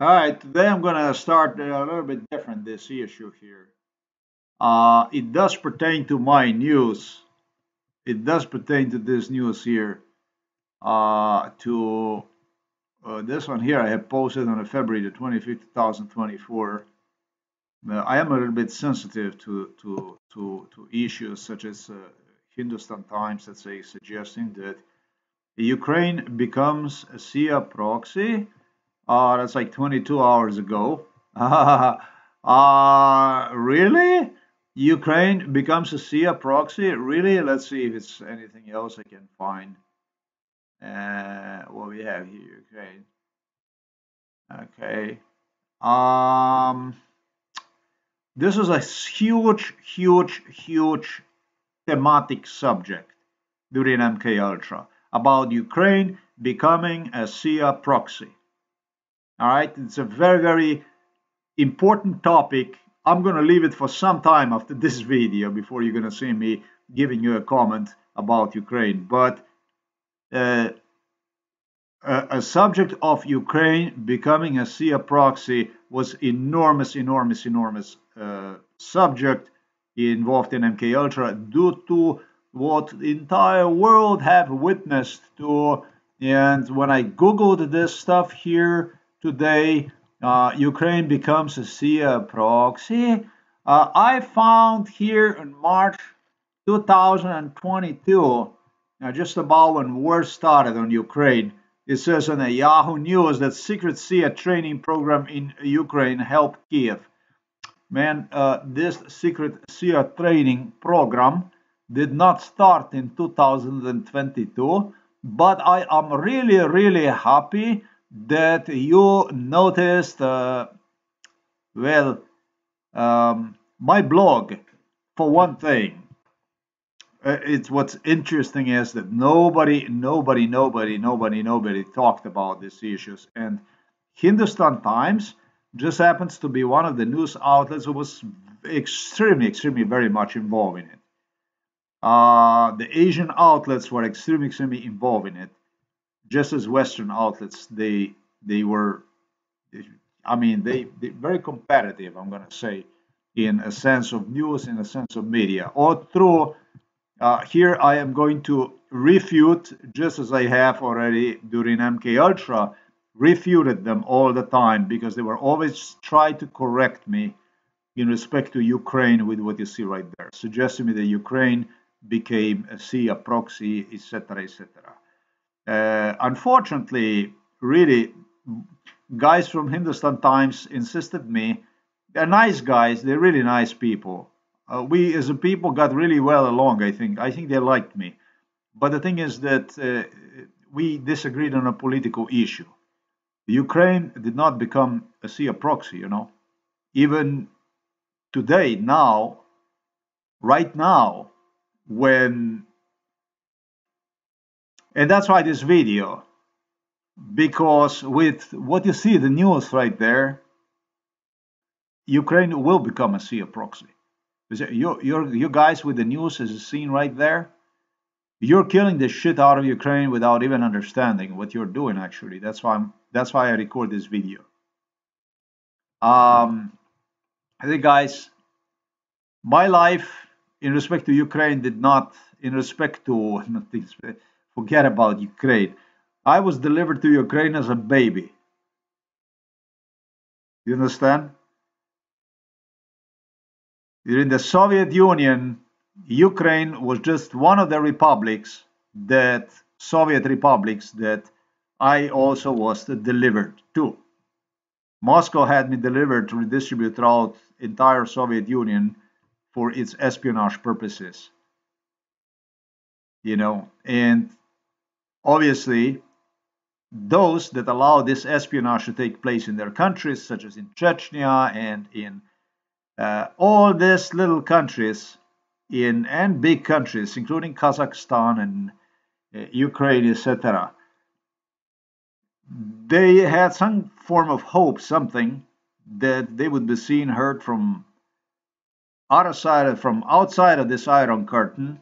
All right, today I'm going to start a little bit different this issue here. Uh, it does pertain to my news. It does pertain to this news here. Uh, to uh, this one here I have posted on February the 25th, 2024. Uh, I am a little bit sensitive to to to, to issues such as uh, Hindustan Times, let's say, suggesting that Ukraine becomes a CIA proxy uh, that's like 22 hours ago. uh, really? Ukraine becomes a CIA proxy? Really? Let's see if it's anything else I can find. Uh, what we have here, Ukraine. Okay. Um, this is a huge, huge, huge thematic subject during MK Ultra about Ukraine becoming a CIA proxy. All right, it's a very, very important topic. I'm going to leave it for some time after this video before you're going to see me giving you a comment about Ukraine. But uh, a, a, subject of Ukraine becoming a CIA proxy was enormous, enormous, enormous uh, subject involved in MK Ultra due to what the entire world have witnessed to. And when I googled this stuff here, today uh, Ukraine becomes a CIA proxy. Uh, I found here in March 2022, uh, just about when war started on Ukraine, it says on the Yahoo News that secret CIA training program in Ukraine helped Kiev. Man, uh, this secret CIA training program did not start in 2022, but I am really, really happy that you noticed, uh, well, um, my blog, for one thing, uh, it's what's interesting is that nobody, nobody, nobody, nobody, nobody talked about these issues. And Hindustan Times just happens to be one of the news outlets who was extremely, extremely, very much involved in it. Uh, the Asian outlets were extremely, extremely involved in it just as Western outlets, they they were, I mean, they very competitive. I'm gonna say, in a sense of news, in a sense of media. Or through uh, here, I am going to refute, just as I have already during MK Ultra, refuted them all the time because they were always trying to correct me in respect to Ukraine with what you see right there, suggesting me that Ukraine became a CIA proxy, etc., etc. Uh, unfortunately, really, guys from Hindustan Times insisted me. They're nice guys. They're really nice people. Uh, we, as a people, got really well along. I think. I think they liked me. But the thing is that uh, we disagreed on a political issue. Ukraine did not become a CIA proxy. You know, even today, now, right now, when and that's why this video, because with what you see, the news right there, Ukraine will become a CIA proxy. You, you you guys with the news is seen right there. You're killing the shit out of Ukraine without even understanding what you're doing. Actually, that's why I'm. That's why I record this video. Um, I think, guys, my life in respect to Ukraine did not, in respect to Forget about Ukraine. I was delivered to Ukraine as a baby. You understand? During the Soviet Union, Ukraine was just one of the republics that Soviet republics that I also was delivered to. Moscow had me delivered to redistribute throughout entire Soviet Union for its espionage purposes. You know, and Obviously, those that allow this espionage to take place in their countries, such as in Chechnya and in uh, all these little countries in and big countries, including Kazakhstan and uh, Ukraine, etc. They had some form of hope, something that they would be seen, heard from other side, from outside of this iron curtain,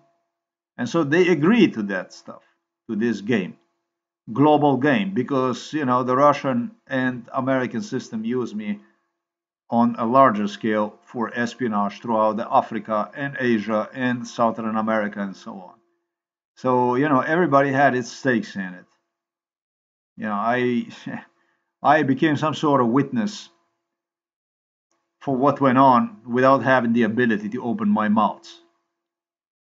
and so they agreed to that stuff to this game. global game because you know the Russian and American system use me on a larger scale for espionage throughout Africa and Asia and Southern America and so on. So you know everybody had its stakes in it. You know I I became some sort of witness for what went on without having the ability to open my mouth.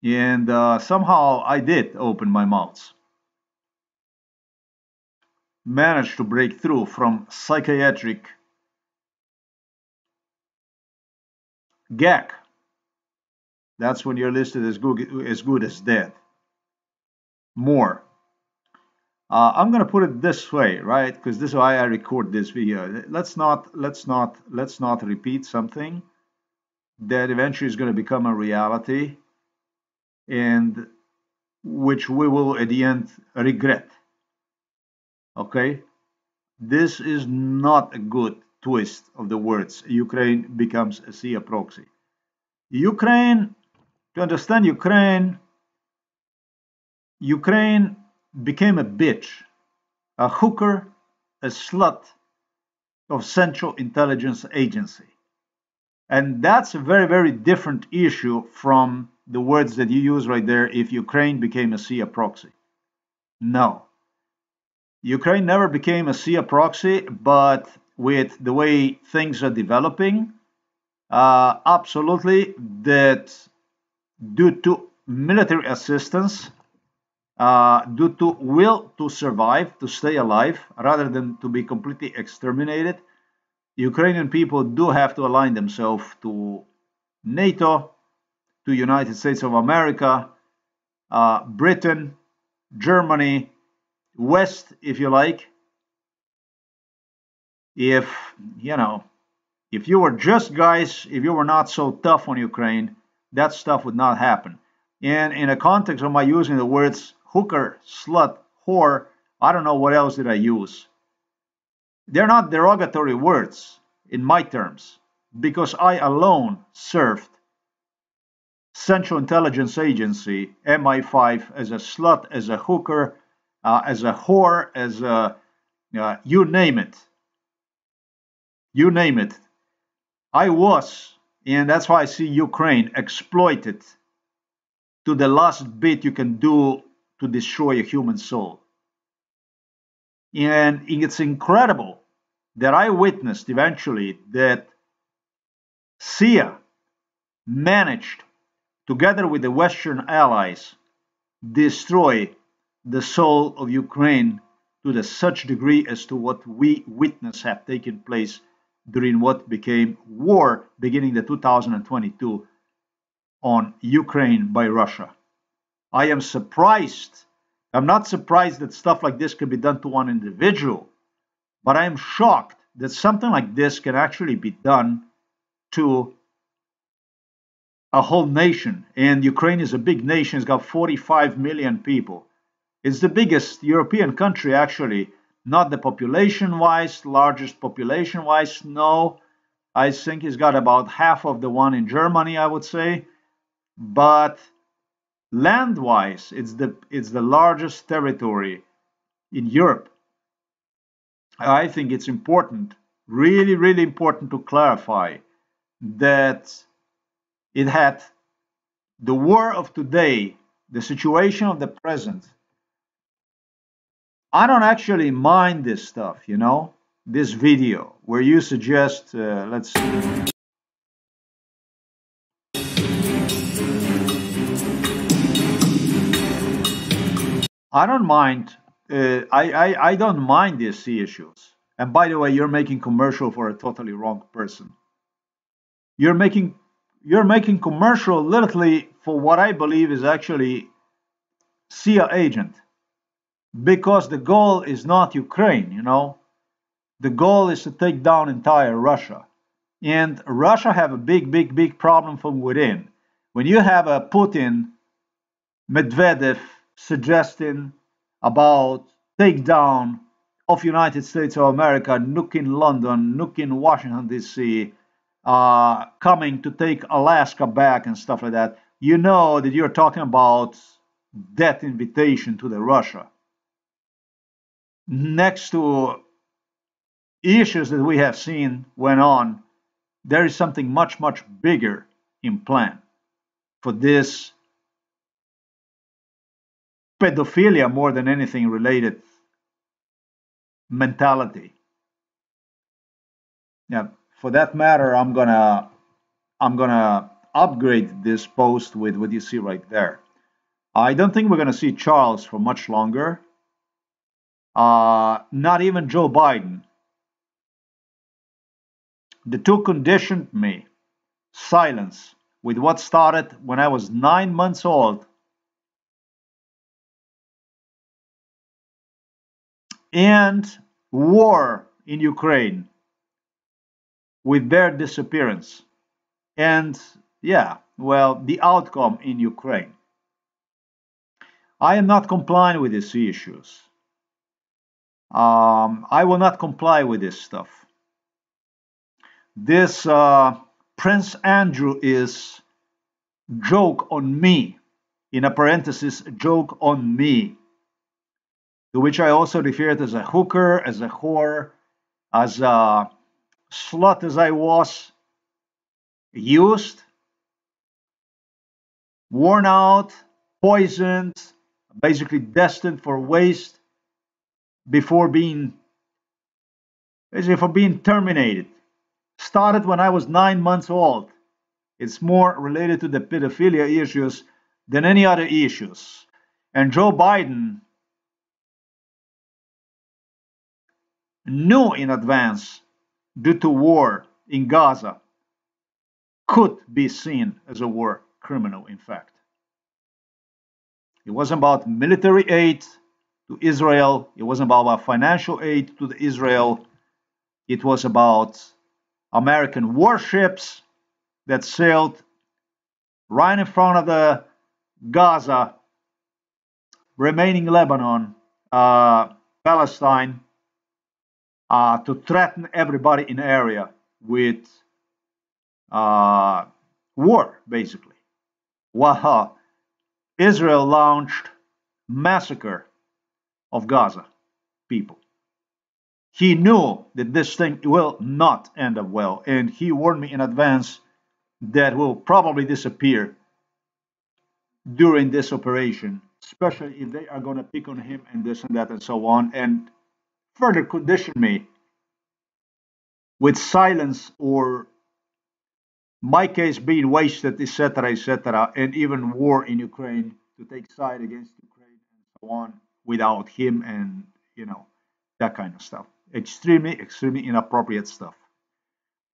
And uh, somehow I did open my mouth managed to break through from psychiatric gag. That's when you're listed as good as, good as dead. More. Uh, I'm gonna put it this way, right? Because this is why I record this video. Let's not, let's not, let's not repeat something that eventually is going to become a reality, and which we will at the end regret okay? This is not a good twist of the words. Ukraine becomes a cia proxy. Ukraine to understand ukraine ukraine became a bitch a hooker a slut of central intelligence agency. And that's a very very different issue from the words that you use right there if ukraine became a cia proxy. No Ukraine never became a CIA proxy, but with the way things are developing, uh, absolutely that due to military assistance, uh, due to will to survive, to stay alive, rather than to be completely exterminated, Ukrainian people do have to align themselves to NATO, to United States of America, uh, Britain, Germany, west, if you like. If, you know, if you were just guys, if you were not so tough on Ukraine, that stuff would not happen. And in the context of my using the words hooker, slut, whore, I don't know what else did I use. They're not derogatory words in my terms because I alone served Central Intelligence Agency, MI5, as a slut, as a hooker, uh, as a whore, as a uh, you name it. You name it. I was, and that's why I see Ukraine exploited to the last bit you can do to destroy a human soul. And it's incredible that I witnessed eventually that CIA managed, together with the Western allies, destroy the soul of Ukraine to the such degree as to what we witness have taken place during what became war beginning the 2022 on Ukraine by Russia. I am surprised. I'm not surprised that stuff like this can be done to one individual, but I am shocked that something like this can actually be done to a whole nation. And Ukraine is a big nation, it's got 45 million people. It's the biggest European country, actually, not the population wise, largest population wise. No, I think it's got about half of the one in Germany, I would say. But land wise, it's the, it's the largest territory in Europe. I think it's important, really, really important to clarify that it had the war of today, the situation of the present, I don't actually mind this stuff, you know, this video where you suggest, uh, let's see. I don't mind. Uh, I, I I don't mind these issues. And by the way, you're making commercial for a totally wrong person. You're making you're making commercial literally for what I believe is actually CIA agent because the goal is not Ukraine, you know. The goal is to take down entire Russia. And Russia have a big, big, big problem from within. When you have a Putin, Medvedev suggesting about takedown of United States of America, nuking London, nuking Washington D.C., uh, coming to take Alaska back and stuff like that, you know that you're talking about that invitation to the Russia. Next to issues that we have seen went on, there is something much, much bigger in plan for this pedophilia more than anything related mentality. Yeah, for that matter, I'm gonna I'm gonna upgrade this post with what you see right there. I don't think we're gonna see Charles for much longer. Uh, not even Joe Biden. The two conditioned me silence with what started when I was nine months old and war in Ukraine with their disappearance. And yeah, well, the outcome in Ukraine. I am not complying with these issues. Um, I will not comply with this stuff. This uh, Prince Andrew is joke on me, in a parenthesis, joke on me to which I also referred as a hooker, as a whore, as a slut as I was, used, worn out, poisoned, basically destined for waste before being basically for being terminated. Started when I was nine months old. It's more related to the pedophilia issues than any other issues. And Joe Biden knew in advance due to war in Gaza could be seen as a war criminal, in fact. It wasn't about military aid to Israel, it wasn't about financial aid to Israel, it was about American warships that sailed right in front of the Gaza, remaining Lebanon, uh, Palestine, uh, to threaten everybody in the area with uh, war, basically. While Israel launched massacre of Gaza people. He knew that this thing will not end up well, and he warned me in advance that will probably disappear during this operation, especially if they are going to pick on him and this and that and so on. And further condition me with silence or my case being wasted, etc., etc., and even war in Ukraine to take side against Ukraine and so on without him and you know that kind of stuff. Extremely, extremely inappropriate stuff.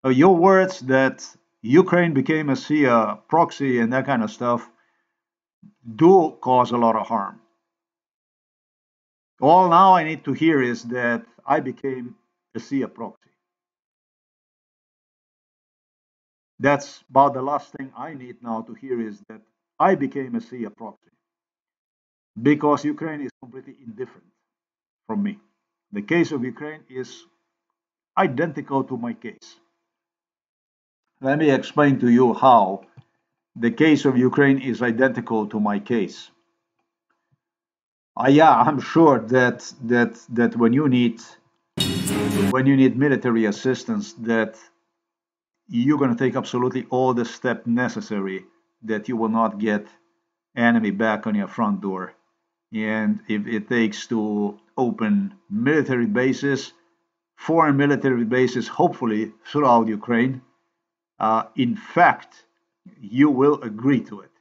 Uh, your words that Ukraine became a CIA proxy and that kind of stuff do cause a lot of harm. All now I need to hear is that I became a CIA proxy. That's about the last thing I need now to hear is that I became a CIA proxy because Ukraine is completely indifferent from me. The case of Ukraine is identical to my case. Let me explain to you how the case of Ukraine is identical to my case. Uh, yeah, I'm sure that that that when you need when you need military assistance, that you're going to take absolutely all the steps necessary that you will not get enemy back on your front door. And if it takes to open military bases, foreign military bases, hopefully throughout Ukraine, uh, in fact, you will agree to it.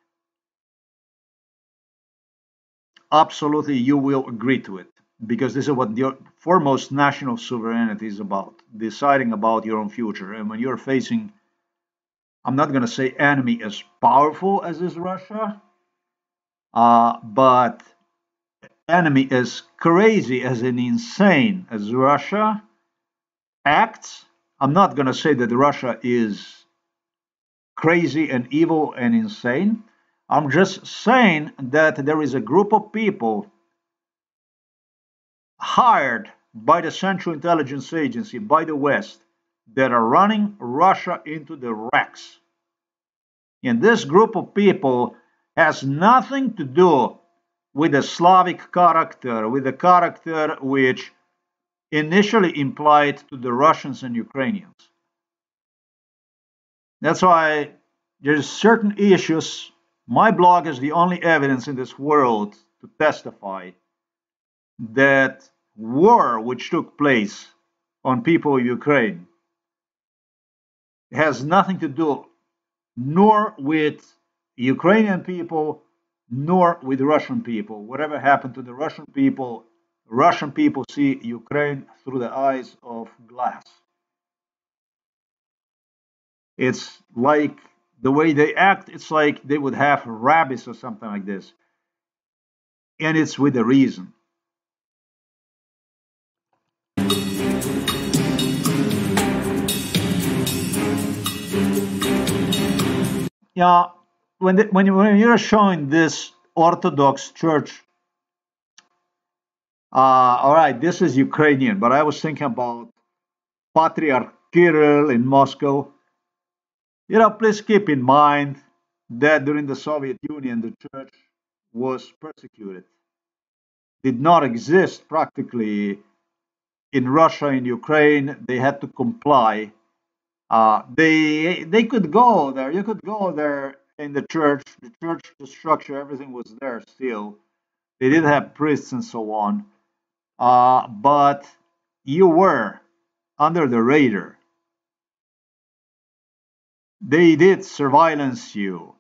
absolutely you will agree to it because this is what the foremost national sovereignty is about deciding about your own future and when you're facing i'm not going to say enemy as powerful as is russia uh, but enemy as crazy as an insane as russia acts i'm not going to say that russia is crazy and evil and insane I'm just saying that there is a group of people hired by the Central Intelligence Agency, by the West, that are running Russia into the wrecks. And this group of people has nothing to do with a Slavic character, with a character which initially implied to the Russians and Ukrainians. That's why there's certain issues. My blog is the only evidence in this world to testify that war which took place on people of Ukraine has nothing to do nor with Ukrainian people nor with Russian people. Whatever happened to the Russian people, Russian people see Ukraine through the eyes of glass. It's like the way they act, it's like they would have rabies or something like this. And it's with a reason. Yeah, when the, when, you, when you're showing this Orthodox Church, uh, all right, this is Ukrainian, but I was thinking about Patriarch Kirill in Moscow. You know, please keep in mind that during the Soviet Union, the church was persecuted, did not exist practically in Russia, in Ukraine. They had to comply. Uh, they they could go there. You could go there in the church. The church, the structure, everything was there still. They did have priests and so on, uh, but you were under the radar they did surveillance you.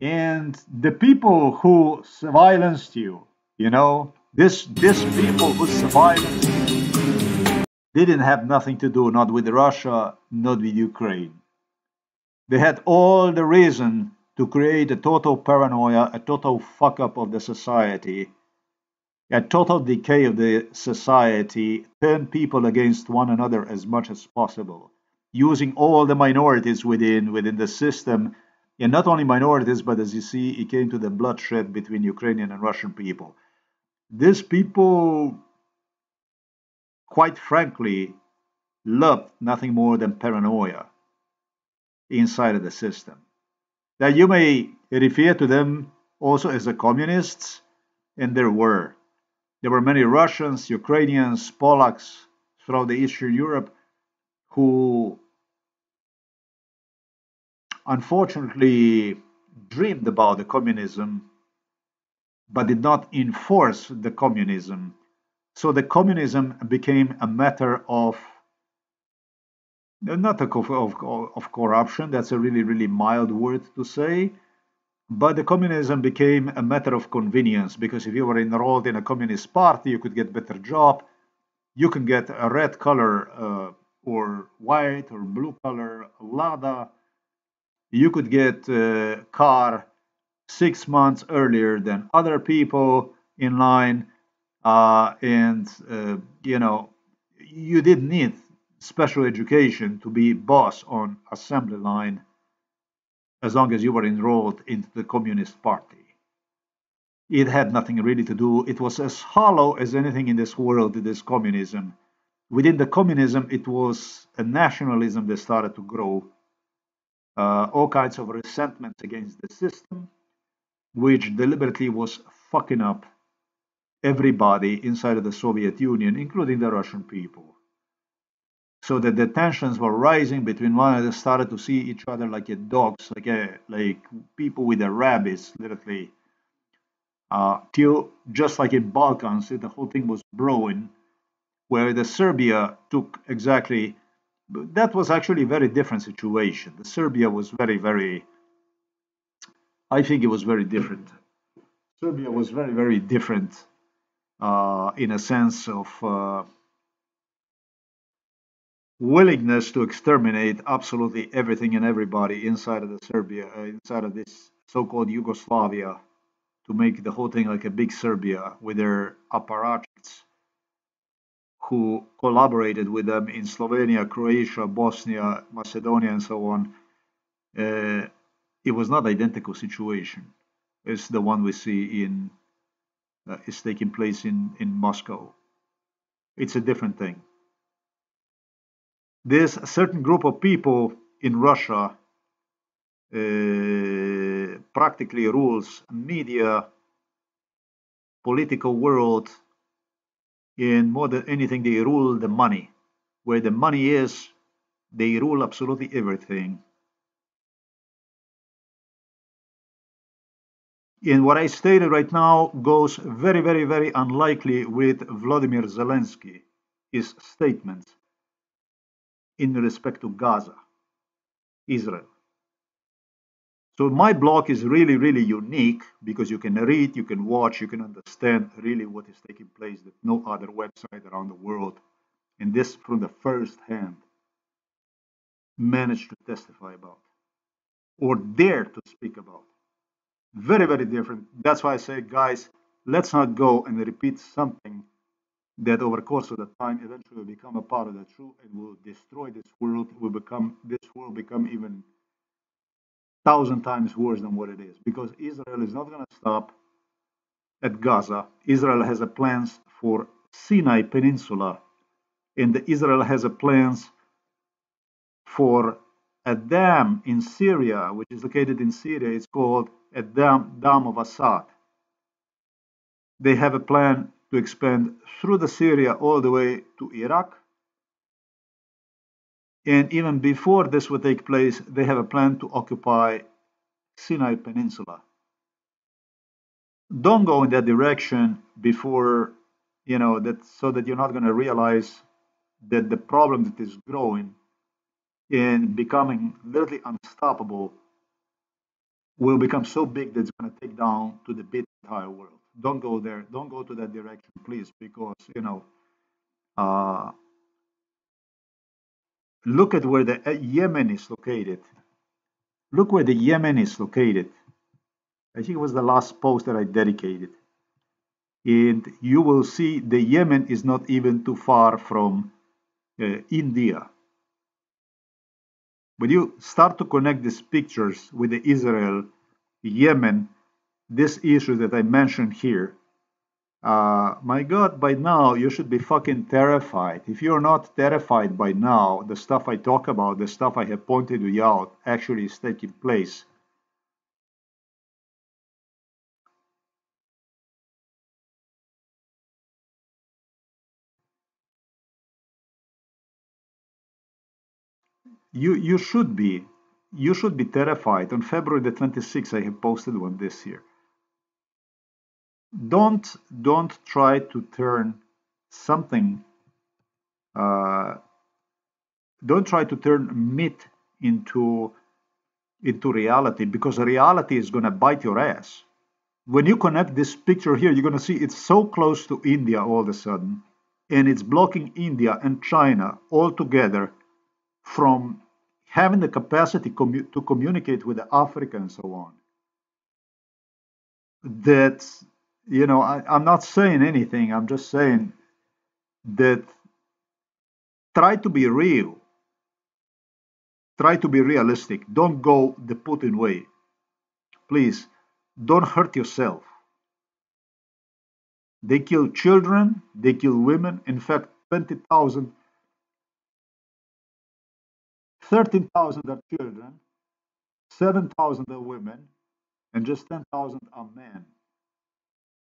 And the people who surveillanced you, you know, this this people who surveillanced you didn't have nothing to do not with Russia, not with Ukraine. They had all the reason to create a total paranoia, a total fuck up of the society, a total decay of the society, turn people against one another as much as possible using all the minorities within within the system, and not only minorities, but as you see, it came to the bloodshed between Ukrainian and Russian people. These people, quite frankly, loved nothing more than paranoia inside of the system. That you may refer to them also as the communists, and there were. There were many Russians, Ukrainians, Polacks throughout the Eastern Europe who unfortunately dreamed about the communism but did not enforce the communism. So the communism became a matter of not a, of, of, of corruption, that's a really, really mild word to say, but the communism became a matter of convenience because if you were enrolled in a communist party, you could get better job, you can get a red color uh, or white or blue color Lada you could get a car six months earlier than other people in line uh, and uh, you know you didn't need special education to be boss on assembly line as long as you were enrolled into the communist party. It had nothing really to do it was as hollow as anything in this world this communism. Within the communism it was a nationalism that started to grow. Uh, all kinds of resentment against the system, which deliberately was fucking up everybody inside of the Soviet Union, including the Russian people. So that the tensions were rising between one another, started to see each other like a dogs, like a, like people with their rabbits, literally. Uh, till just like in Balkans, the whole thing was brewing, where the Serbia took exactly that was actually a very different situation. The Serbia was very, very, I think it was very different. Serbia was very, very different uh, in a sense of uh, willingness to exterminate absolutely everything and everybody inside of the Serbia, uh, inside of this so-called Yugoslavia, to make the whole thing like a big Serbia with their apparatchiks who collaborated with them in Slovenia, Croatia, Bosnia, Macedonia, and so on, uh, it was not identical situation as the one we see in uh, is taking place in in Moscow. It's a different thing. There's a certain group of people in Russia uh, practically rules media, political world, And more than anything, they rule the money. Where the money is, they rule absolutely everything. And what I stated right now goes very, very, very unlikely with Vladimir Zelensky, his statements in respect to Gaza, Israel. So my blog is really, really unique because you can read, you can watch, you can understand really what is taking place that no other website around the world, and this from the first hand, managed to testify about or dare to speak about. Very, very different. That's why I say, guys, let's not go and repeat something that over course of the time eventually will become a part of the truth and will destroy this world, will become this world become even thousand times worse than what it is. Because Israel is not gonna stop at Gaza. Israel has a plans for Sinai Peninsula, and Israel has a plans for a dam in Syria, which is located in Syria. It's called a dam, dam of Assad. They have a plan to expand through the Syria all the way to Iraq. And even before this would take place, they have a plan to occupy Sinai Peninsula. Don't go in that direction before, you know, that so that you're not going to realize that the problem that is growing and becoming literally unstoppable will become so big that it's going to take down to the entire world. Don't go there. Don't go to that direction, please, because you know. Uh, look at where the uh, Yemen is located. Look where the Yemen is located. I think it was the last post that I dedicated. And you will see the Yemen is not even too far from uh, India. When you start to connect these pictures with the Israel, Yemen, this issue that I mentioned here, uh, my God, by now you should be fucking terrified. If you're not terrified by now, the stuff I talk about, the stuff I have pointed you out, actually is taking place. You you should be you should be terrified. On February the 26th, I have posted one this year. Don't don't try to turn something. Uh, don't try to turn myth into into reality because reality is going to bite your ass. When you connect this picture here, you're going to see it's so close to India all of a sudden, and it's blocking India and China all together from having the capacity commu to communicate with Africa and so on. That, you know, I, I'm not saying anything, I'm just saying that try to be real. Try to be realistic. Don't go the Putin way. Please, don't hurt yourself. They kill children, they kill women. In fact, 20,000 13,000 are children, 7,000 are women, and just 10,000 are men.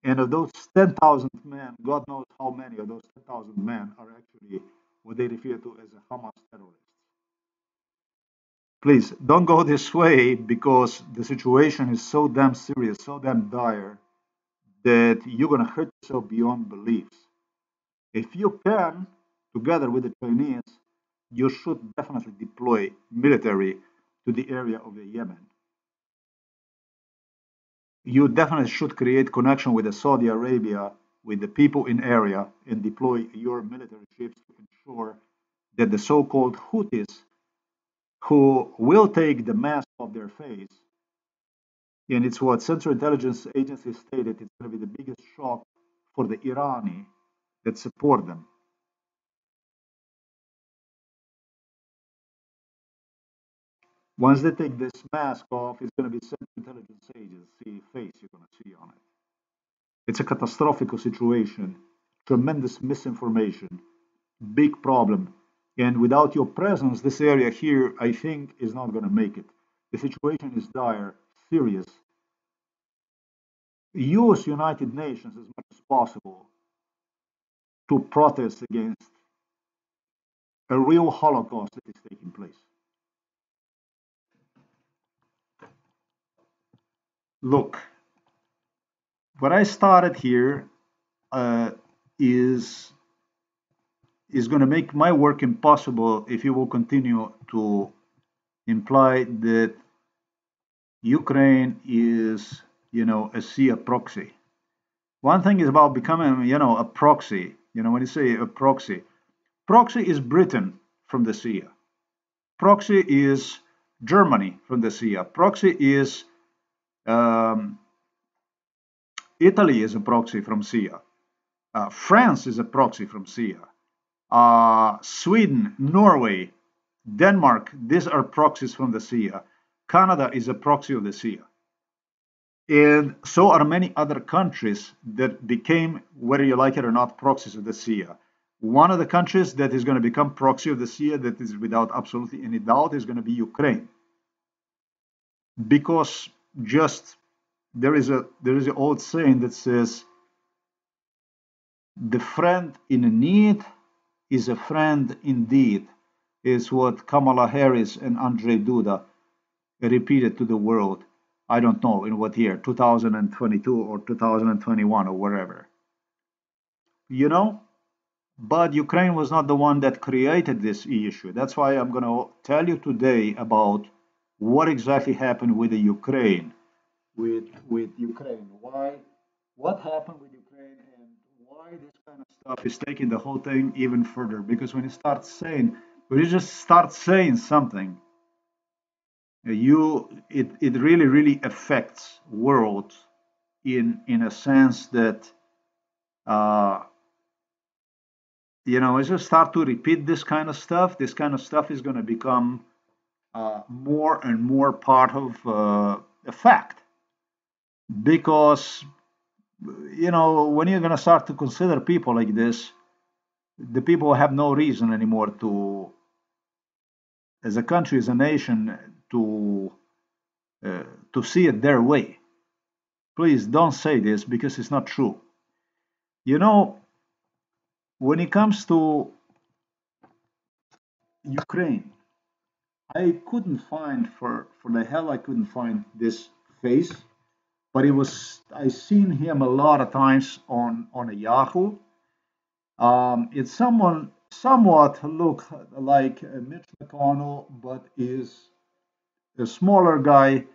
And of those 10,000 men, God knows how many of those 10,000 men are actually what they refer to as Hamas terrorists. Please don't go this way because the situation is so damn serious, so damn dire, that you're going to hurt yourself beyond beliefs. If you can, together with the Chinese, you should definitely deploy military to the area of Yemen. You definitely should create connection with the Saudi Arabia, with the people in area, and deploy your military ships to ensure that the so-called Houthis, who will take the mask off their face, and it's what Central Intelligence Agency stated, it's going to be the biggest shock for the Irani that support them. Once they take this mask off, it's going to be Central Intelligence Agency face you're going to see on it. It's a catastrophic situation, tremendous misinformation, big problem. And without your presence, this area here, I think, is not going to make it. The situation is dire, serious. Use United Nations as much as possible to protest against a real Holocaust that is taking place. Look, what I started here uh, is is going to make my work impossible if you will continue to imply that Ukraine is, you know, a CIA proxy. One thing is about becoming, you know, a proxy. You know, when you say a proxy, proxy is Britain from the CIA. Proxy is Germany from the CIA. Proxy is um, Italy is a proxy from CIA. Uh, France is a proxy from CIA. Uh, Sweden, Norway, Denmark, these are proxies from the CIA. Canada is a proxy of the CIA. And so are many other countries that became, whether you like it or not, proxies of the CIA. One of the countries that is going to become proxy of the CIA, that is without absolutely any doubt, is going to be Ukraine. Because just there is a there is an old saying that says the friend in need is a friend indeed is what Kamala Harris and Andrzej Duda repeated to the world. I don't know in what year, 2022 or 2021 or wherever. You know, but Ukraine was not the one that created this issue. That's why I'm going to tell you today about what exactly happened with the Ukraine, with with Ukraine. Why, what happened with Ukraine, and why this kind of stuff is taking the whole thing even further. Because when you start saying, when you just start saying something, you it it really really affects world in in a sense that. Uh, you know, as you start to repeat this kind of stuff, this kind of stuff is going to become more and more part of uh, a fact. Because, you know, when you're going to start to consider people like this, the people have no reason anymore to, as a country, as a nation, to uh, to see it their way. Please don't say this because it's not true. You know, when it comes to Ukraine, I couldn't find for for the hell I couldn't find this face, but it was I seen him a lot of times on on a Yahoo. Um, it's someone somewhat look like Mitch McConnell, but is a smaller guy.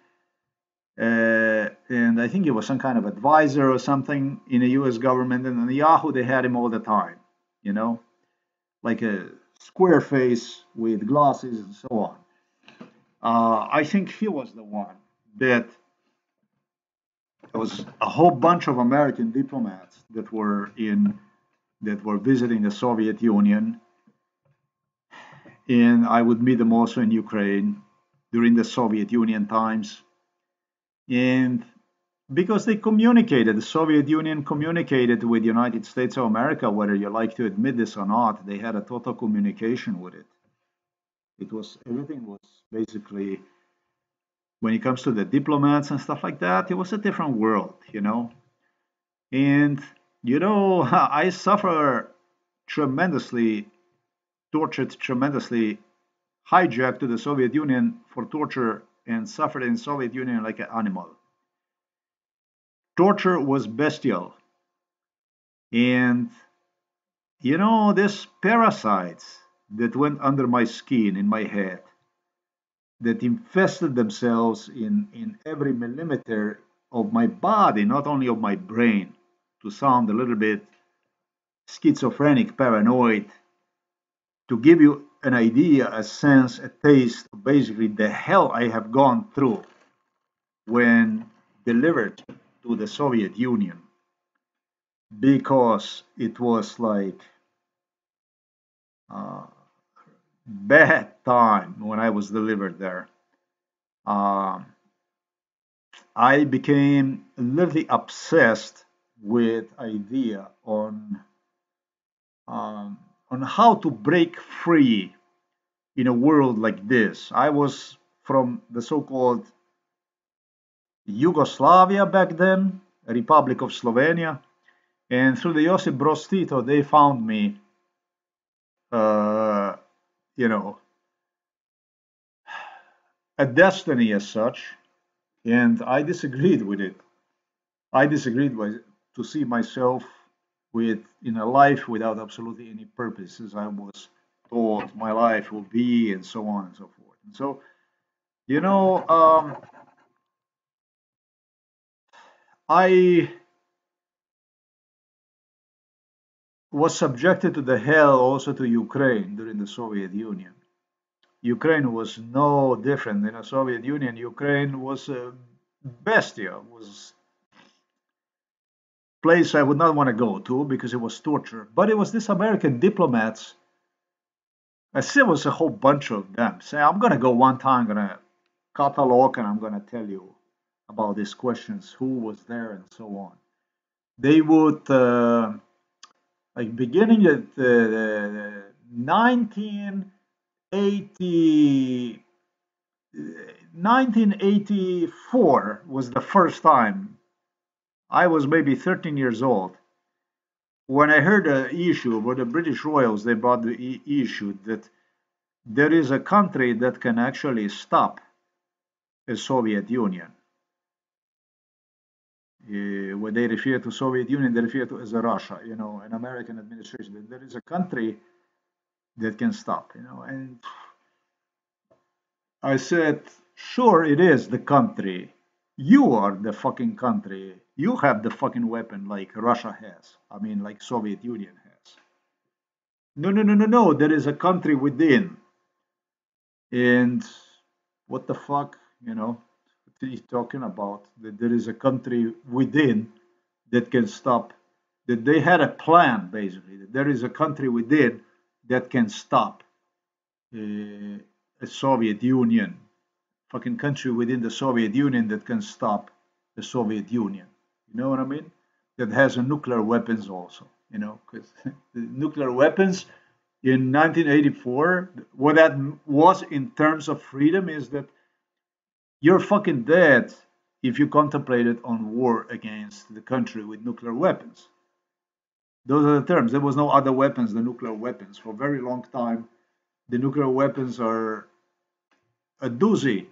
Uh, and I think he was some kind of advisor or something in the U.S. government. And on Yahoo, they had him all the time, you know, like a square face with glasses and so on. Uh, I think he was the one that there was a whole bunch of American diplomats that were in that were visiting the Soviet Union, and I would meet them also in Ukraine during the Soviet Union times, and because they communicated, the Soviet Union communicated with the United States of America, whether you like to admit this or not, they had a total communication with it. It was everything was basically when it comes to the diplomats and stuff like that, it was a different world, you know. And you know, I suffer tremendously, tortured tremendously, hijacked to the Soviet Union for torture and suffered in Soviet Union like an animal. Torture was bestial. And you know, these parasites that went under my skin in my head that infested themselves in, in every millimeter of my body, not only of my brain, to sound a little bit schizophrenic, paranoid, to give you an idea, a sense, a taste of basically the hell I have gone through when delivered to the Soviet Union. Because it was like uh, bad time when I was delivered there. Uh, I became literally obsessed with idea on um, on how to break free in a world like this. I was from the so-called Yugoslavia back then, Republic of Slovenia, And through the Josip Broz Tito, they found me, uh, you know, a destiny as such, and I disagreed with it. I disagreed with to see myself with in a life without absolutely any purpose, as I was taught my life will be, and so on and so forth. And so, you know, um, I was subjected to the hell also to Ukraine during the Soviet Union. Ukraine was no different than the Soviet Union. Ukraine was a bestia, was place I would not want to go to because it was torture. But it was these American diplomats. I see it was a whole bunch of them. Say, I'm going to go one time, I'm going to catalog and I'm going to tell you about these questions, who was there and so on. They would, uh, like beginning at the, the 1980, 1984 was the first time I was maybe 13 years old when I heard the issue about the British Royals they brought the issue that there is a country that can actually stop the Soviet Union. Uh, when they refer to Soviet Union, they refer to as a Russia, you know, an American administration. There is a country that can stop, you know, and I said, sure, it is the country. You are the fucking country you have the fucking weapon like Russia has. I mean, like Soviet Union has. No, no, no, no, no. There is a country within. And what the fuck, you know, he's talking about? That there is a country within that can stop. That they had a plan, basically. That there is a country within that can stop uh, a Soviet Union. Fucking country within the Soviet Union that can stop the Soviet Union. You know what I mean? That has a nuclear weapons also. You know, because nuclear weapons in 1984, what that was in terms of freedom is that you're fucking dead if you contemplated on war against the country with nuclear weapons. Those are the terms. There was no other weapons than nuclear weapons. For a very long time, the nuclear weapons are a doozy,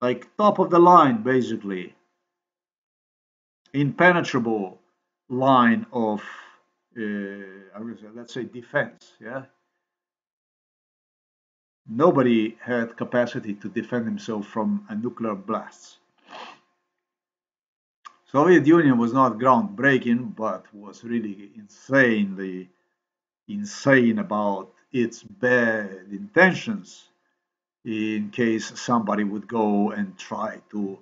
like top of the line, basically impenetrable line of, uh, let's say, defense. Yeah, nobody had capacity to defend himself from a nuclear blast. Soviet Union was not groundbreaking, but was really insanely insane about its bad intentions in case somebody would go and try to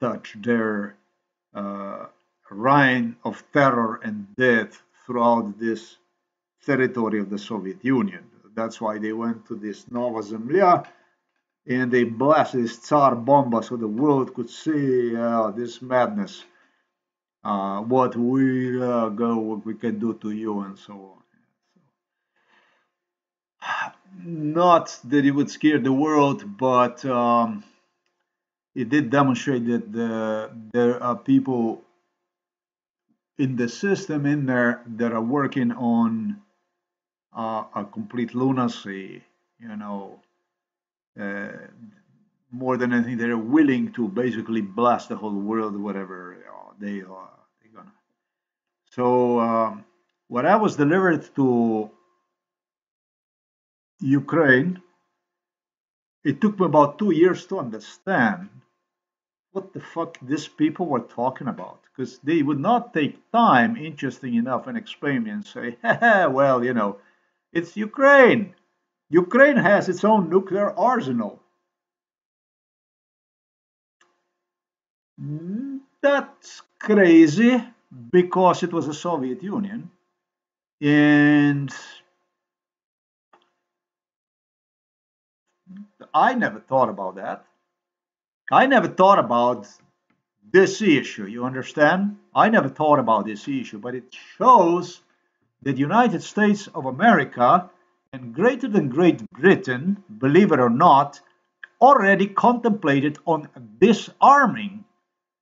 touch their uh, reign of terror and death throughout this territory of the Soviet Union. That's why they went to this Nova Zemlya and they blasted this Tsar Bomba so the world could see uh, this madness, uh, what we uh, go, what we can do to you, and so on. Not that it would scare the world, but um, it did demonstrate that the, there are people in the system in there that are working on uh, a complete lunacy, you know, uh, more than anything, they're willing to basically blast the whole world, whatever they are. They're gonna. So um, when I was delivered to Ukraine, it took me about two years to understand what the fuck these people were talking about because they would not take time interesting enough and explain me and say well you know it's ukraine. Ukraine has its own nuclear arsenal. That's crazy because it was the soviet union. And i never thought about that. I never thought about this issue, you understand? I never thought about this issue, but it shows that the United States of America and greater than Great Britain, believe it or not, already contemplated on disarming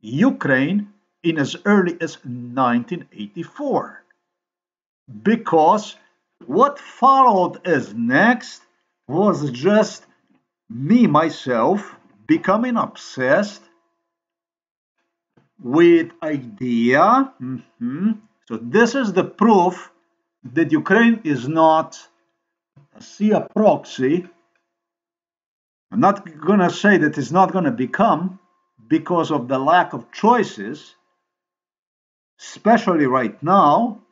Ukraine in as early as 1984. Because what followed as next was just me, myself, becoming obsessed with idea. Mm-hmm. So this is the proof that Ukraine is not a CIA proxy. I'm not going to say that it's not going to become because of the lack of choices, especially right now,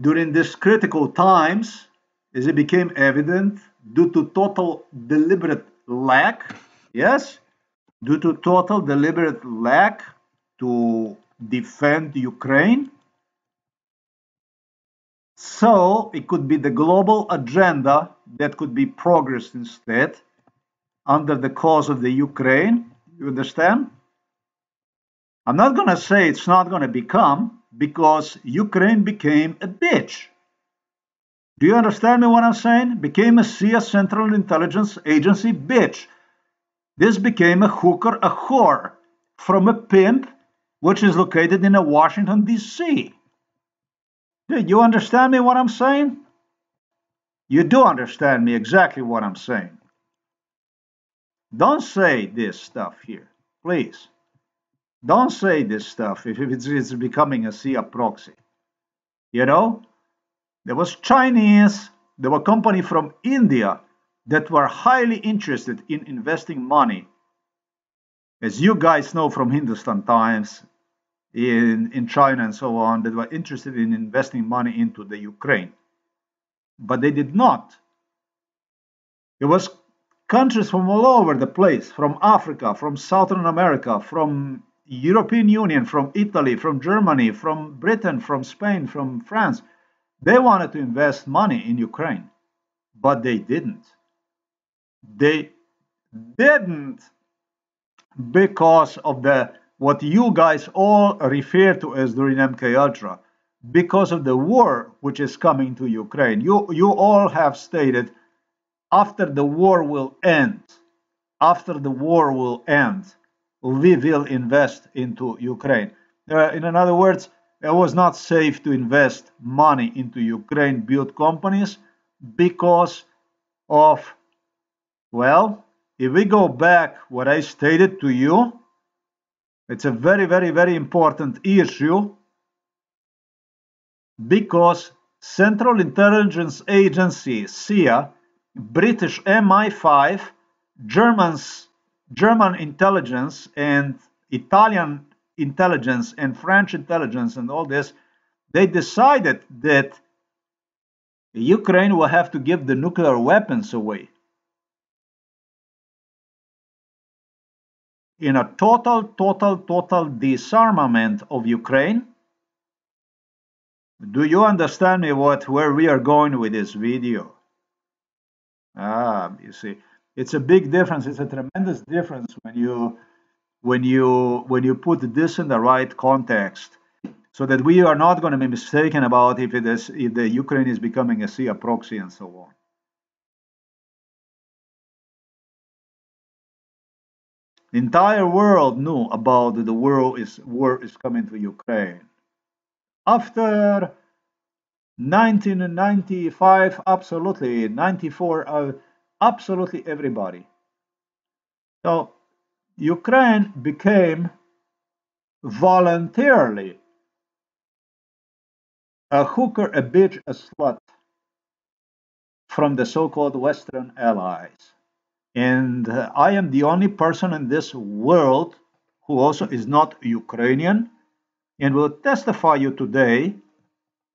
during these critical times, as it became evident due to total deliberate lack, yes, due to total deliberate lack to defend Ukraine. So it could be the global agenda that could be progressed instead under the cause of the Ukraine. You understand? I'm not going to say it's not going to become because Ukraine became a bitch. Do you understand me what I'm saying? Became a CIA Central Intelligence Agency bitch. This became a hooker, a whore, from a pimp, which is located in a Washington, D.C. You understand me what I'm saying? You do understand me exactly what I'm saying. Don't say this stuff here, please. Don't say this stuff if it's, it's becoming a CIA proxy. You know? There was Chinese, there were company from India that were highly interested in investing money. As you guys know from Hindustan Times, in, in China and so on, that were interested in investing money into the Ukraine. But they did not. It was countries from all over the place, from Africa, from Southern America, from European Union, from Italy, from Germany, from Britain, from Spain, from France, they wanted to invest money in Ukraine, but they didn't. They didn't because of the what you guys all refer to as during MK Ultra, because of the war which is coming to Ukraine. You you all have stated after the war will end, after the war will end, we will invest into Ukraine. Uh, in other words, it was not safe to invest money into Ukraine built companies because of, well, if we go back what I stated to you, it's a very, very, very important issue because Central Intelligence Agency, CIA, British MI5, Germans, German intelligence, and Italian intelligence and French intelligence and all this, they decided that Ukraine will have to give the nuclear weapons away. In a total, total, total disarmament of Ukraine. Do you understand me what where we are going with this video? Ah, you see, it's a big difference. It's a tremendous difference when you when you when you put this in the right context so that we are not going to be mistaken about if it is if the Ukraine is becoming a CIA proxy and so on. The entire world knew about the world is war is coming to Ukraine. After 1995, absolutely 94, uh, absolutely everybody. So Ukraine became voluntarily a hooker, a bitch, a slut from the so called Western allies. And uh, I am the only person in this world who also is not Ukrainian and will testify you today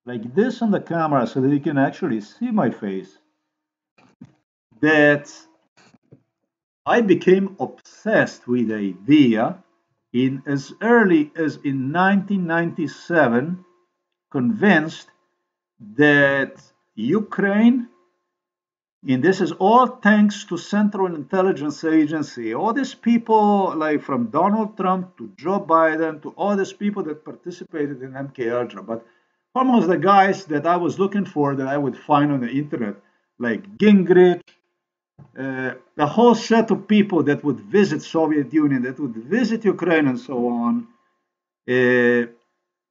like this on the camera so that you can actually see my face. That I became obsessed with the idea in as early as in 1997, convinced that Ukraine, and this is all thanks to Central Intelligence Agency, all these people like from Donald Trump to Joe Biden to all these people that participated in MK Ultra, but almost the guys that I was looking for that I would find on the internet, like Gingrich, uh, a whole set of people that would visit Soviet Union, that would visit Ukraine and so on, Uh,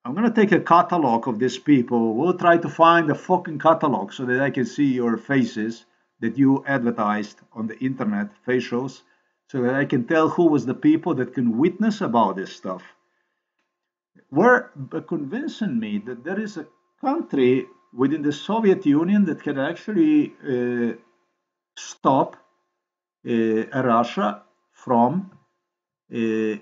I'm gonna take a catalog of these people. We'll try to find a fucking catalog so that I can see your faces that you advertised on the internet, facials, so that I can tell who was the people that can witness about this stuff. Were convincing me that there is a country within the Soviet Union that can actually uh, stop uh, Russia from uh,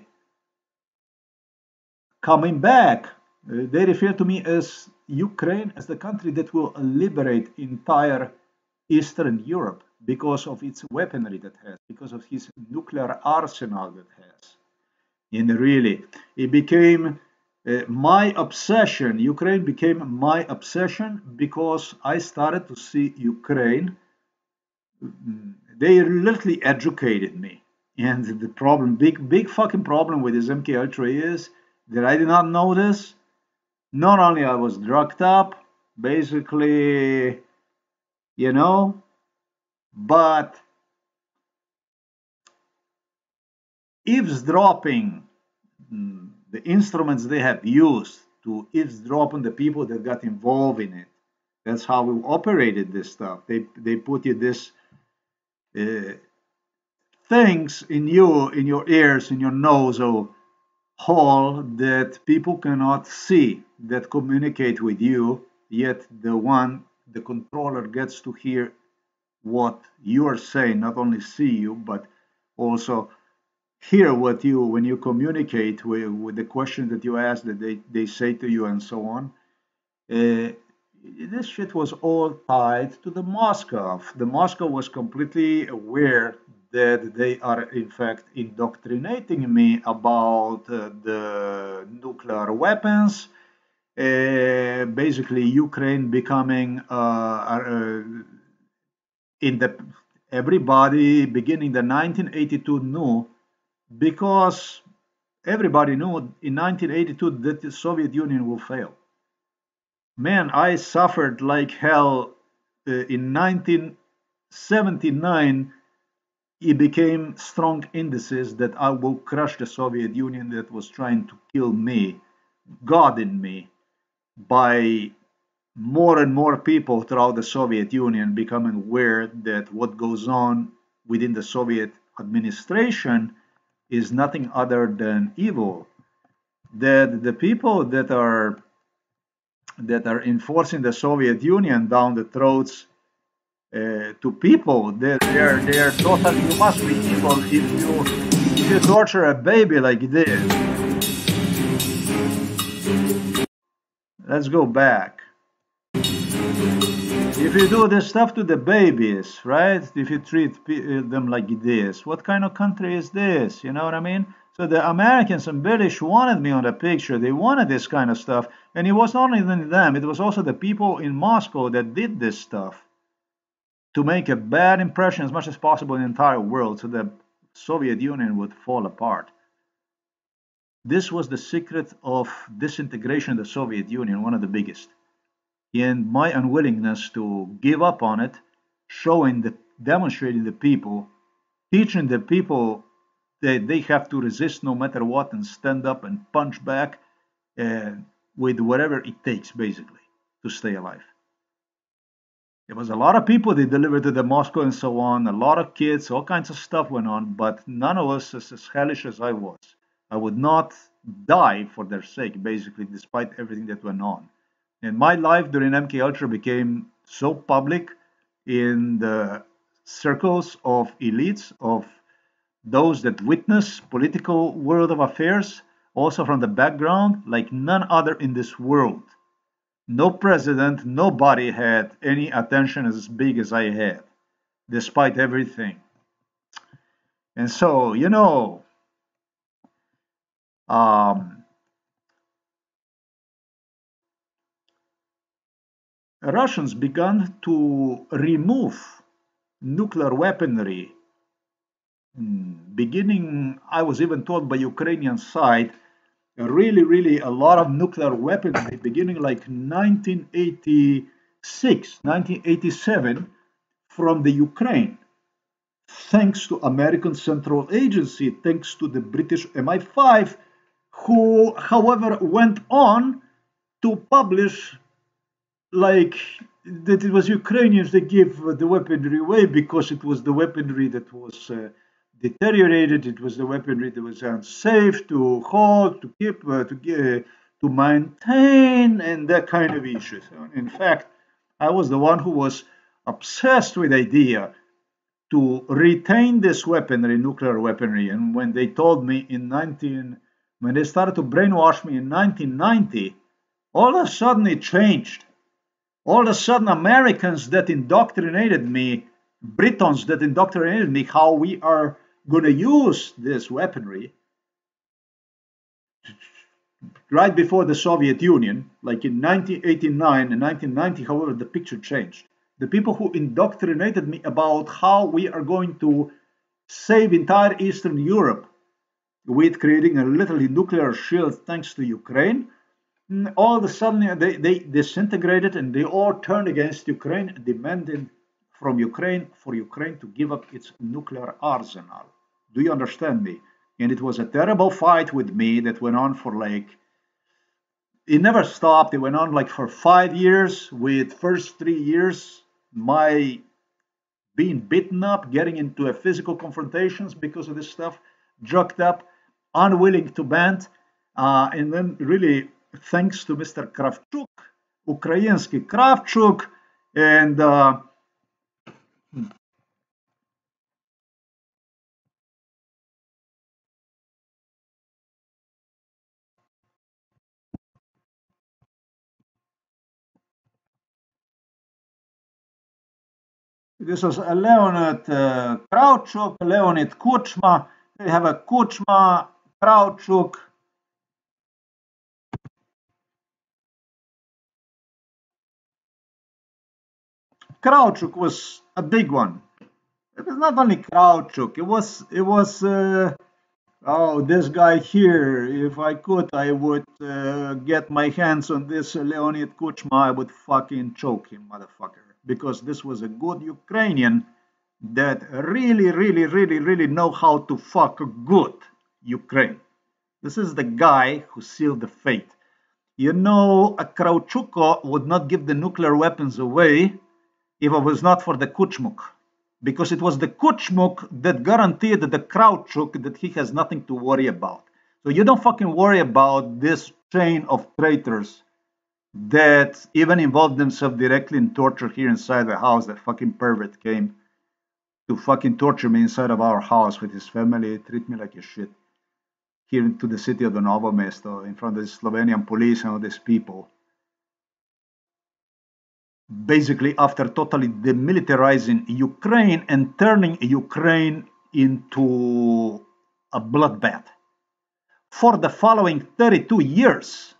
coming back. Uh, they refer to me as Ukraine as the country that will liberate entire Eastern Europe because of its weaponry that has, because of his nuclear arsenal that has. And really, it became uh, my obsession. Ukraine became my obsession because I started to see Ukraine. Mm, they literally educated me. And the problem, big, big fucking problem with this MK Ultra is that I did not know this. Not only I was drugged up, basically, you know, but eavesdropping, mm, the instruments they have used to eavesdrop on the people that got involved in it. That's how we operated this stuff. They they put you this uh, things in you, in your ears, in your nose, or hole that people cannot see that communicate with you. Yet the one, the controller gets to hear what you are saying, not only see you, but also hear what you, when you communicate with, with the question that you ask, that they, they say to you, and so on. Uh, this shit was all tied to the Moscow. The Moscow was completely aware that they are in fact indoctrinating me about uh, the nuclear weapons. Uh, basically, Ukraine becoming uh, uh in the everybody beginning the 1982 knew because everybody knew in 1982 that the Soviet Union will fail. Man, I suffered like hell uh, in 1979. It became strong indices that I will crush the Soviet Union that was trying to kill me, God in me, by more and more people throughout the Soviet Union becoming aware that what goes on within the Soviet administration is nothing other than evil. That the people that are that are enforcing the Soviet Union down the throats uh, to people, that they are they are totally you must be evil if you if you torture a baby like this. Let's go back if you do this stuff to the babies, right? If you treat uh, them like this, what kind of country is this? You know what I mean? So the Americans and British wanted me on the picture. They wanted this kind of stuff. And it was not only them, it was also the people in Moscow that did this stuff to make a bad impression as much as possible in the entire world so the Soviet Union would fall apart. This was the secret of disintegration of the Soviet Union, one of the biggest in my unwillingness to give up on it, showing the demonstrating the people, teaching the people that they have to resist no matter what and stand up and punch back uh, with whatever it takes, basically, to stay alive. There was a lot of people they delivered to the Moscow and so on, a lot of kids, all kinds of stuff went on, but none of us is as hellish as I was. I would not die for their sake, basically, despite everything that went on. And my life during MK Ultra became so public in the circles of elites, of those that witness political world of affairs, also from the background, like none other in this world. No president, nobody had any attention as big as I had, despite everything. And so, you know, um, Russians began to remove nuclear weaponry. Hmm, beginning, I was even told by Ukrainian side, really, really a lot of nuclear weaponry beginning like 1986, 1987 from the Ukraine. Thanks to American Central Agency, thanks to the British MI5, who, however, went on to publish like that it was Ukrainians that gave the weaponry away because it was the weaponry that was uh, deteriorated. It was the weaponry that was unsafe to hold, to keep, uh, to get, to maintain, and that kind of issues. In fact, I was the one who was obsessed with the idea to retain this weaponry, nuclear weaponry. And when they told me in 19, when they started to brainwash me in 1990, all of a sudden it changed all of a sudden Americans that indoctrinated me, Britons that indoctrinated me how we are going to use this weaponry right before the Soviet Union, like in 1989 and 1990, however, the picture changed. The people who indoctrinated me about how we are going to save entire Eastern Europe with creating a literally nuclear shield thanks to Ukraine mm, all of a sudden they, they disintegrated and they all turned against Ukraine, demanding from Ukraine for Ukraine to give up its nuclear arsenal. Do you understand me? And it was a terrible fight with me that went on for like it never stopped. It went on like for five years. With first three years, my being beaten up, getting into a physical confrontations because of this stuff, drugged up, unwilling to bend, uh, and then really thanks to Mr. Kravchuk, Ukrainsky Kravchuk, and uh, this was Leonid uh, Kravchuk, Leonid Kuchma. They have a Kuchma, Kravchuk, Kravchuk was a big one. It was not only Kravchuk. It was it was uh, oh this guy here. If I could, I would uh, get my hands on this Leonid Kuchma. I would fucking choke him, motherfucker. Because this was a good Ukrainian that really, really, really, really know how to fuck good Ukraine. This is the guy who sealed the fate. You know, a Kravchuk would not give the nuclear weapons away if it was not for the Kuchmuk. Because it was the Kuchmuk that guaranteed the Kravchuk that he has nothing to worry about. So you don't fucking worry about this chain of traitors that even involved themselves directly in torture here inside the house. That fucking pervert came to fucking torture me inside of our house with his family, treat me like a shit. Here into the city of the Novo Mesto, in front of the Slovenian police and all these people basically after totally demilitarizing Ukraine and turning Ukraine into a bloodbath. For the following 32 years,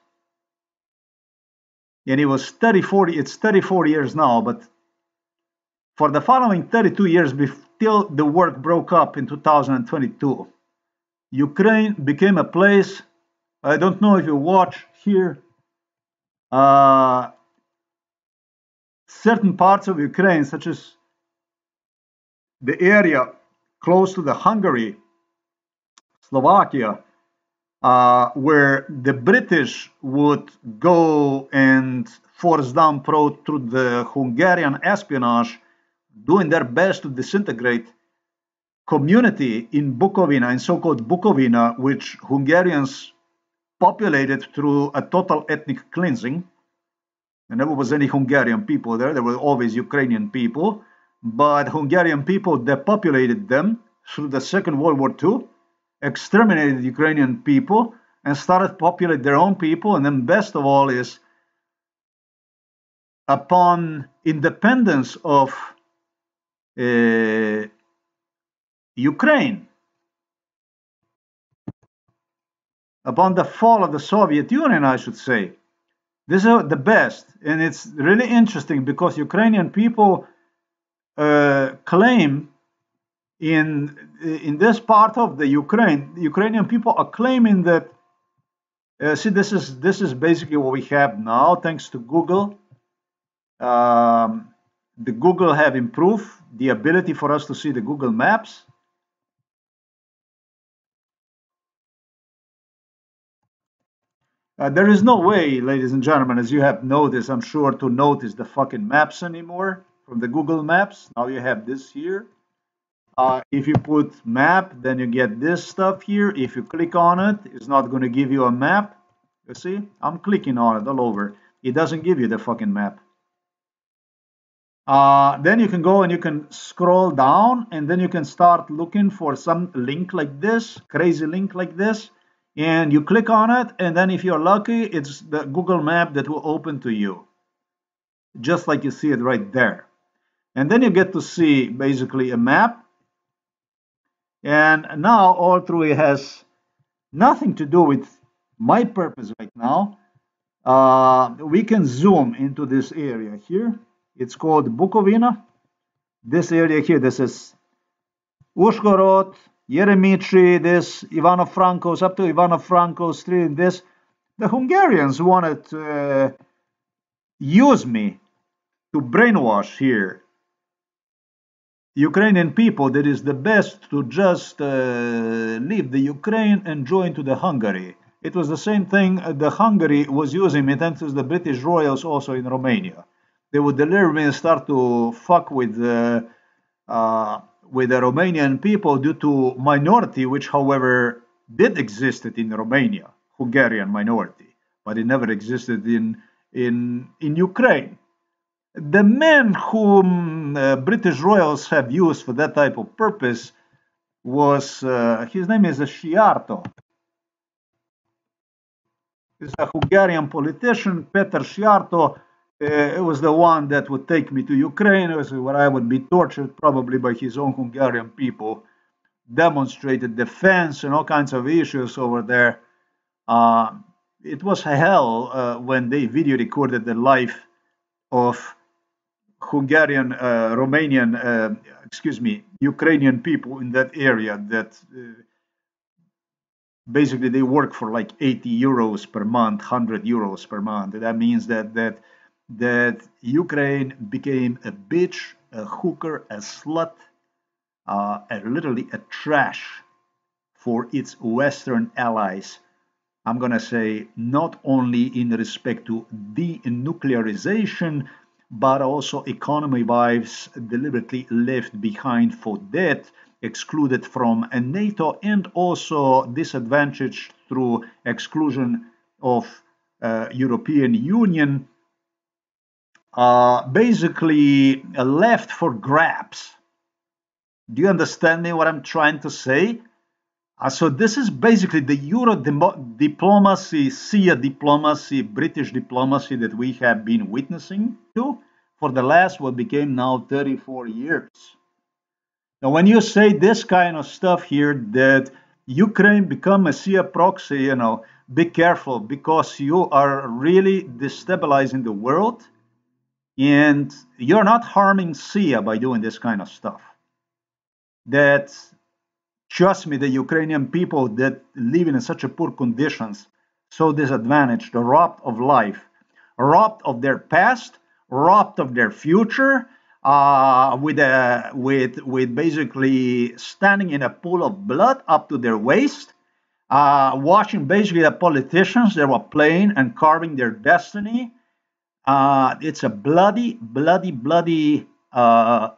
and it was 34, it's 34 years now, but for the following 32 years, till the war broke up in 2022, Ukraine became a place, I don't know if you watch here, uh, certain parts of Ukraine, such as the area close to the Hungary, Slovakia, uh, where the British would go and force down pro through the Hungarian espionage, doing their best to disintegrate community in Bukovina, in so-called Bukovina, which Hungarians populated through a total ethnic cleansing there never was any Hungarian people there. There were always Ukrainian people. But Hungarian people depopulated them through the Second World War II, exterminated Ukrainian people, and started populate their own people. And then best of all is upon independence of uh, Ukraine, upon the fall of the Soviet Union, I should say, This is the best, and it's really interesting because Ukrainian people uh, claim in in this part of the Ukraine, Ukrainian people are claiming that. Uh, see, this is this is basically what we have now, thanks to Google. Um, the Google have improved the ability for us to see the Google Maps. Uh, there is no way, ladies and gentlemen, as you have noticed, I'm sure, to notice the fucking maps anymore from the Google Maps. Now you have this here. Uh, if you put map, then you get this stuff here. If you click on it, it's not going to give you a map. You see, I'm clicking on it all over. It doesn't give you the fucking map. Uh, then you can go and you can scroll down and then you can start looking for some link like this, crazy link like this. And you click on it and then if you're lucky, it's the Google map that will open to you. Just like you see it right there. And then you get to see basically a map. And now all through it has nothing to do with my purpose right now. Uh, we can zoom into this area here it's called Bukovina. This area here, this is Uzhhorod, Yeremichi, this Ivano-Frankos, up to Ivano-Frankos street, this. The Hungarians wanted to uh, use me to brainwash here Ukrainian people that is the best to just uh, leave the Ukraine and join to the Hungary. It was the same thing uh, the Hungary was using thanks to the British royals also in Romania they would deliberately start to fuck with the uh, with the Romanian people due to minority, which, however, did exist in Romania, Hungarian minority, but it never existed in in in Ukraine. The man whom uh, British royals have used for that type of purpose was uh, his name is Szijjártó. He's a Hungarian politician, Peter uh, it was the one that would take me to Ukraine, where I would be tortured probably by his own Hungarian people, demonstrated defense and all kinds of issues over there. Uh, it was hell uh, when they video recorded the life of Hungarian, uh, Romanian, uh, excuse me, Ukrainian people in that area that uh, basically they work for like 80 euros per month, 100 euros per month. That means that that that Ukraine became a bitch, a hooker, a slut, uh, literally a trash for its Western allies. I'm going to say not only in respect to denuclearization, but also economy wise deliberately left behind for dead, excluded from NATO, and also disadvantaged through exclusion of uh, European Union basically uh, left for grabs. Do you understand me what I'm trying to say? Uh, so this is basically the Euro diplomacy, CIA diplomacy, British diplomacy that we have been witnessing to for the last what became now 34 years. Now, when you say this kind of stuff here, that Ukraine become a CIA proxy, you know, be careful because you are really destabilizing the world and you're not harming CIA by doing this kind of stuff. That, trust me, the Ukrainian people that live in such a poor conditions, so disadvantaged, robbed of life, robbed of their past, robbed of their future, uh, with a with with basically standing in a pool of blood up to their waist, uh, watching basically the politicians that were playing and carving their destiny, uh, it's a bloody, bloody, bloody uh,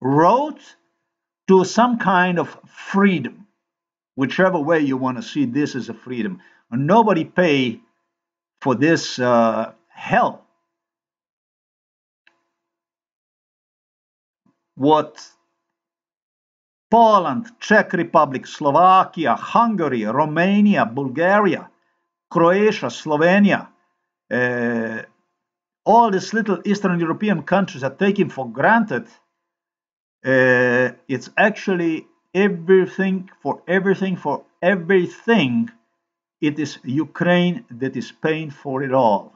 road to some kind of freedom, whichever way you want to see this as a freedom. Nobody pay for this uh, hell. What Poland, Czech Republic, Slovakia, Hungary, Romania, Bulgaria, Croatia, Slovenia, uh, all these little Eastern European countries are taking for granted. Uh, it's actually everything for everything for everything. It is Ukraine that is paying for it all.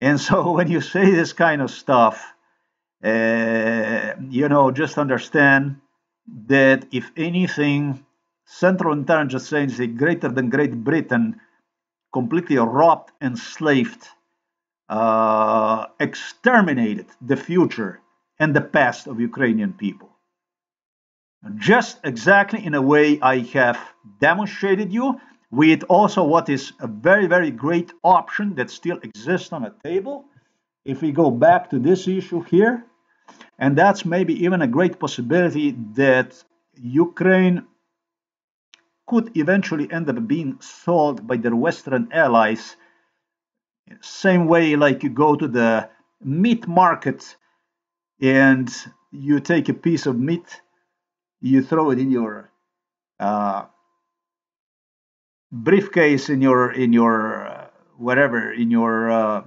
And so when you say this kind of stuff, uh, you know, just understand that if anything, Central Intelligence Agency greater than Great Britain completely robbed, enslaved, uh, exterminated the future and the past of Ukrainian people. Just exactly in a way I have demonstrated you with also what is a very, very great option that still exists on the table. If we go back to this issue here, and that's maybe even a great possibility that Ukraine could eventually end up being sold by their Western allies. Same way, like you go to the meat market and you take a piece of meat, you throw it in your uh, briefcase in your in your uh, whatever in your uh,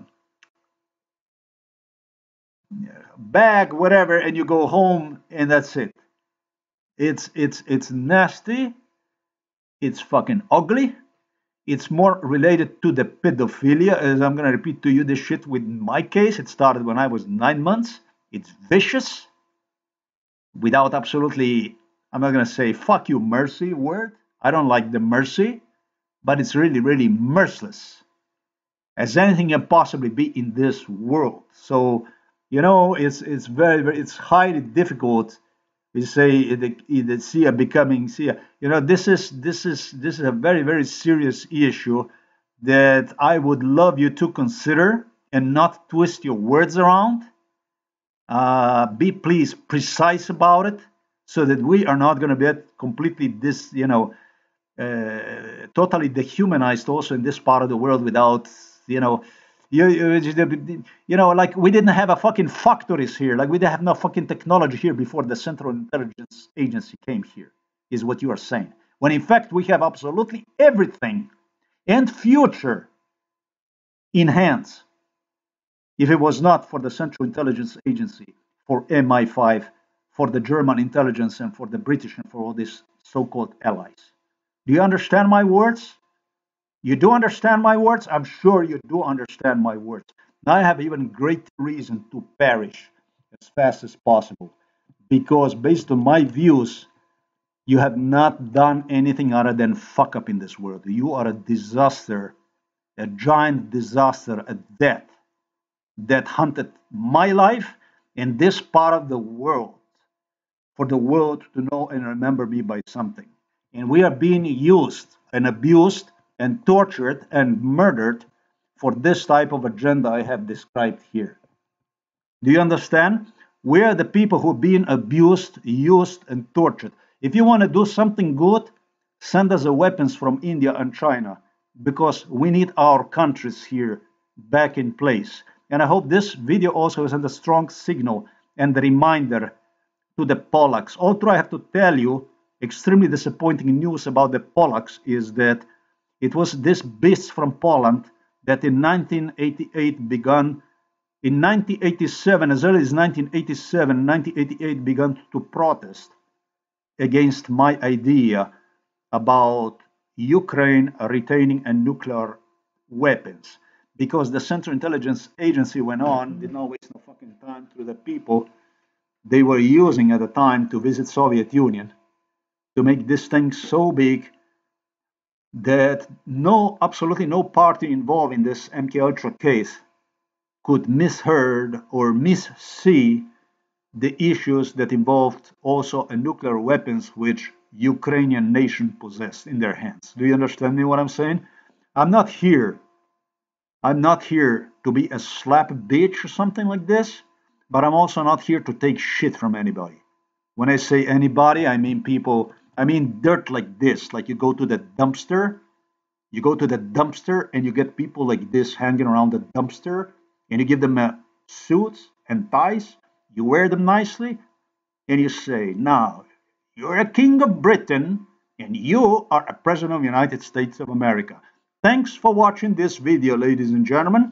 bag whatever and you go home and that's it it's it's it's nasty it's fucking ugly. It's more related to the pedophilia as i'm going to repeat to you this shit with my case. It started when i was nine months. It's vicious. Without absolutely i'm not going to say fuck you mercy word. I don't like the mercy but it's really, really merciless as anything can possibly be in this world. So, you know, it's it's very, very it's highly difficult to say the, the CIA becoming CIA. You know, this is this is this is a very, very serious issue that I would love you to consider and not twist your words around. Uh, be please precise about it so that we are not going to be completely this, you know, uh, totally dehumanized also in this part of the world without you know you, you know like we didn't have a fucking factories here. Like we didn't have no fucking technology here before the central intelligence agency came here is what you are saying. When in fact we have absolutely everything and future in hands. If it was not for the central intelligence agency for mi5 for the german intelligence and for the british and for all these so-called allies. Do you understand my words? You do understand my words? I'm sure you do understand my words. Now I have even great reason to perish as fast as possible because, based on my views, you have not done anything other than fuck up in this world. You are a disaster, a giant disaster, a death that hunted my life and this part of the world for the world to know and remember me by something and we are being used and abused and tortured and murdered for this type of agenda I have described here. Do you understand? We are the people who are being abused, used, and tortured. If you want to do something good, send us the weapons from India and China because we need our countries here back in place. And I hope this video also sends a strong signal and a reminder to the Polacks. Although I have to tell you, extremely disappointing news about the Polacks is that it was this beast from Poland that in 1988 began, in 1987, as early as 1987, 1988 began to protest against my idea about Ukraine retaining a nuclear weapons. Because the Central Intelligence Agency went on, did not waste no fucking time through the people they were using at the time to visit Soviet Union to make this thing so big that no, absolutely no party involved in this MK Ultra case could misheard or missee the issues that involved also a nuclear weapons which Ukrainian nation possessed in their hands. Do you understand me what I'm saying? I'm not here. I'm not here to be a slap bitch or something like this, but I'm also not here to take shit from anybody. When I say anybody, I mean people I mean dirt like this, like you go to the dumpster, you go to the dumpster and you get people like this hanging around the dumpster and you give them uh, suits and ties, you wear them nicely, and you say, now, you're a king of Britain and you are a president of the United States of America. Thanks for watching this video, ladies and gentlemen.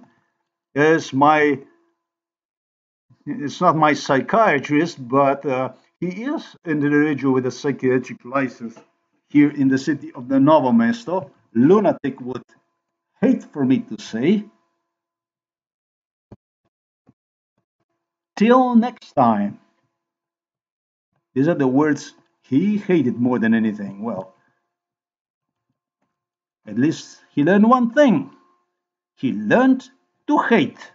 As my, it's not my psychiatrist, but uh, he is an individual with a psychiatric license here in the city of the Novo Mesto. Lunatic would hate for me to say. Till next time. These are the words he hated more than anything. Well, at least he learned one thing. He learned to hate.